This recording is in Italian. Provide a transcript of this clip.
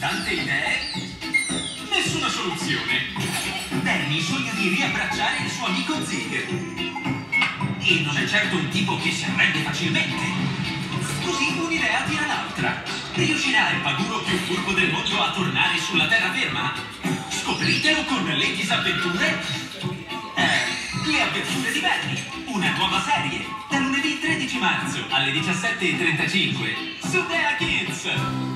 tante idee, nessuna soluzione. Danny sogna di riabbracciare il suo amico Zig. E non è certo un tipo che si arrende facilmente. Così un'idea tira l'altra. Riuscirà il paguro più furbo del mondo a tornare sulla terraferma? Scopritelo con le disavventure. Eh, le avventure di Danny, una nuova serie. Da lunedì 13 marzo alle 17.35 su Dea Kids.